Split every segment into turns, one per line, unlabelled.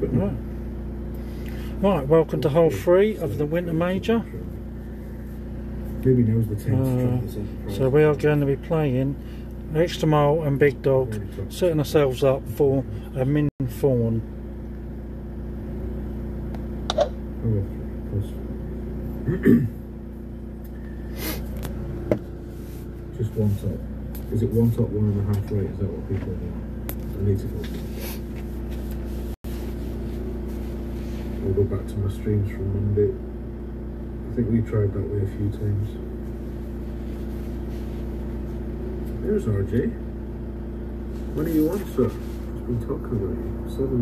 But
Right. Right, welcome to hole three of the Winter Major.
Maybe now's the time to
Uh,
try this out.
So we are going to be playing Extra Mile and Big Dawg, setting ourselves up for a min Thorn.
Oh. Just one top. Is it one top, one and a half right? Is that what people want? I need to go. I'll go back to my streams from Monday. I think we tried that way a few times. There's RJ. What do you want, sir? Just been talking about you. Seven.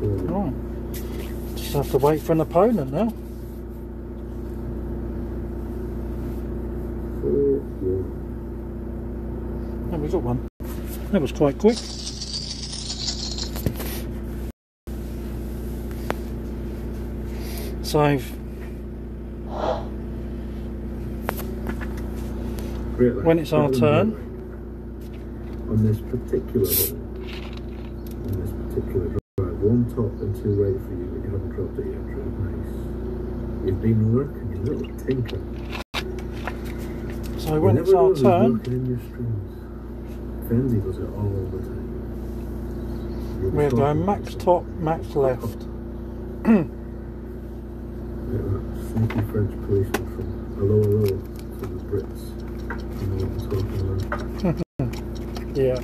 Four.
Right. Just have to wait for an opponent now.
Four, one.
Oh, we got one. That was quite quick. So
Great left.
When it's our turn.
On this particular hole, on this particular drive, one top and two right for you, but you haven't dropped it yet, Drew. Nice. You've been lurking, you little tinker.
so
You
when it's our turn,
lurking in your streams. Fenzi does it all the time.
We're going max top, max left.
Look at sneaky French policeman from 'Allo 'Allo for the Brits. You know what I'm talking about.
Yeah.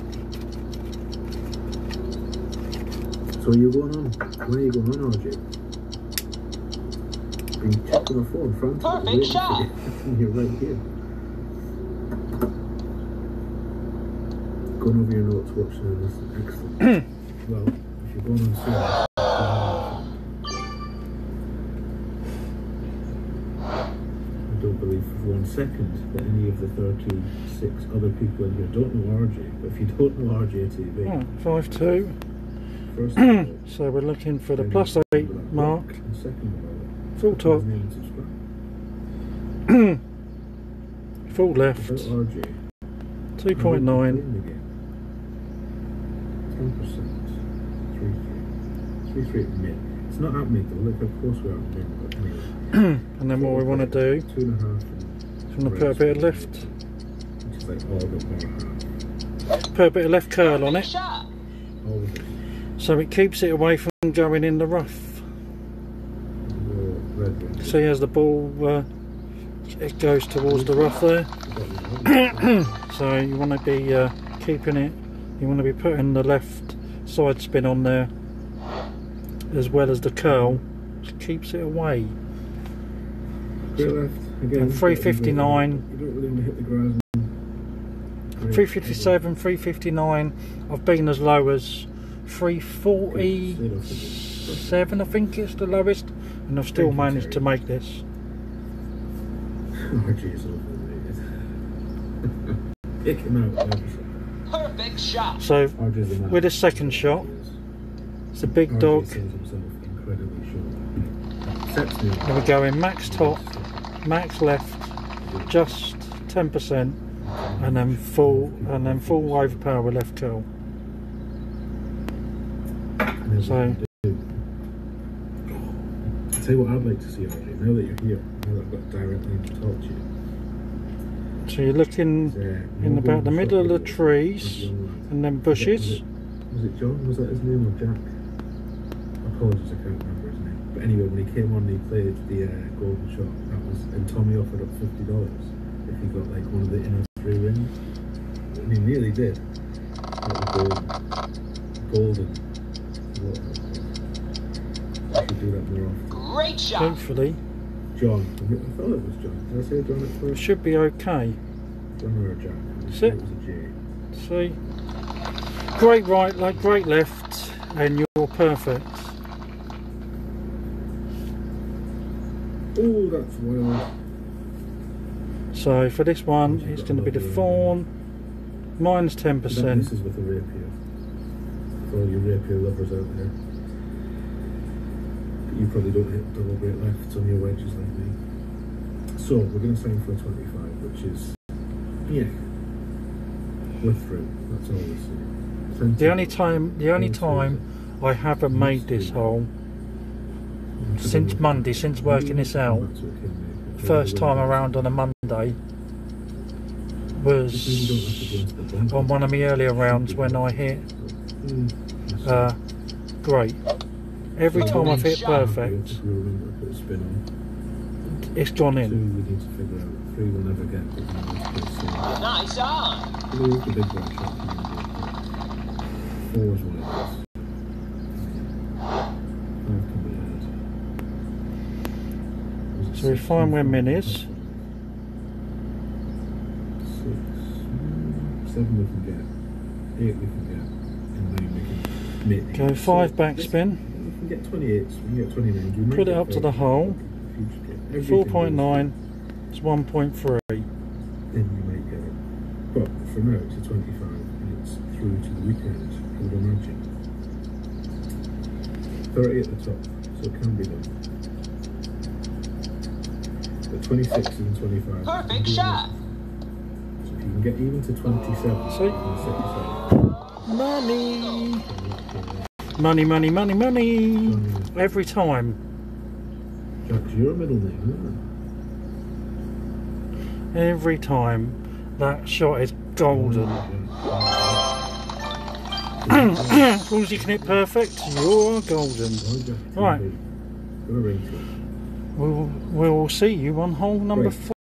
So you're you going on? Where are you going on, RJ? Been checking the phone, frantic.
Perfect
waiting for
shot.
you. You're right here. Going over your notes, watching this. Excellent. well, if you're going on soon. Don't believe for one second that any of the 36 other people in here don't know RJ. But if you don't know RJ TV,
Right, hmm, five two.
first of hmm,
So we're looking for the eight
remember
mark.
book, And second of all,
Full top,
name and subscribe.
full left.
RJ.
Two point nine.
Ten percent. Three three. Three three at mid. It's not at mid though. Look how close we are at mid. But anyway.
And then what we want to do
Two and a half.
is want to put a bit of left,
Which is like all the bar half.
put a bit of left curl on it,
shot.
All of it.
so it keeps it away from going in the rough.
The.
See as the ball uh, it goes towards the rough there. So you want to be uh, keeping it. You want to be putting the left side spin on there, as well as the curl. Which keeps it away.
Great left. Again.
359.
You don't really want to hit the grass.
357, 359. I've been as low as 347, I think it's the lowest, and I've still managed to make this.
Oh, RJ is. Kick him out.
Perfect shot.
So
RJ's the man.
with a second shot, it's a Big Dawg.
sells incredibly short. Sets me
And we're going max top, max left, just 10%, and then full, and then full overpower with left curl. So-.
I'll tell you what I'd like to see, RJ, now that you're here, now that I've got direct line to talk to you.
So you're looking in about the middle of the trees
with young lads.
and then bushes.
was it John? Was that his name or Jack? Apologies, I can't remember his name. But anyway, when he came on, he played the uh, golden shot. That was, and Tommy offered up fifty dollars if he got like one of the inner three rings. And he nearly did. That was golden. Golden. What? I should do that more often.
Great shot.
Hopefully,
John. I thought it was John. Did I say John at
it
first?
should be okay.
John or Jack?
That's
it
it.
was a J.
See, great right, like great left, and you're perfect.
Oh, that's wild.
So for this one, it's going to be the Thorn minus ten
That-
percent.
This is with a rapier. For all you rapier lovers out there. But you probably don't hit double great lefts on your wedges like me. So we're going to sign for a 25, which is, yeah, with through. That's all we see. Plenty
The only time, the only time I haven't made this hole since Monday, since working this out,
That's what can make it.
first time around on a Monday was on one of my earlier rounds when I hit uh, great. Every time I've hit perfect,
Put a spin on.
it's gone
Two,
in.
we need to figure out. Three, we'll never get. But we need to put a spin.
Nice on.
Blue is the big one. Four is what it is. Five can be had. Was it
So we find where min is.
Six. Seven we can get. Eight we can get. And nine we can make.
Go five backspin.
We can get 28, we can get 29. We
Put it up to the hole.
Future get everything
Four
goes-
point nine. It's one point three.
Then you might get it. But for now, it's a 25 and it's through to the weekend, I would imagine. 30 at the top, so it can be done. But 26 and 25.
Perfect shot.
So if you can get even to 27,
See?
you can set.
Money, money, money, money, money. Every time.
Jack's your middle name,
Every time. That shot is golden.
it?
as long as you can hit perfect, you're golden.
Right.
We'll, we'll see you on hole number
Right.
four.